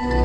you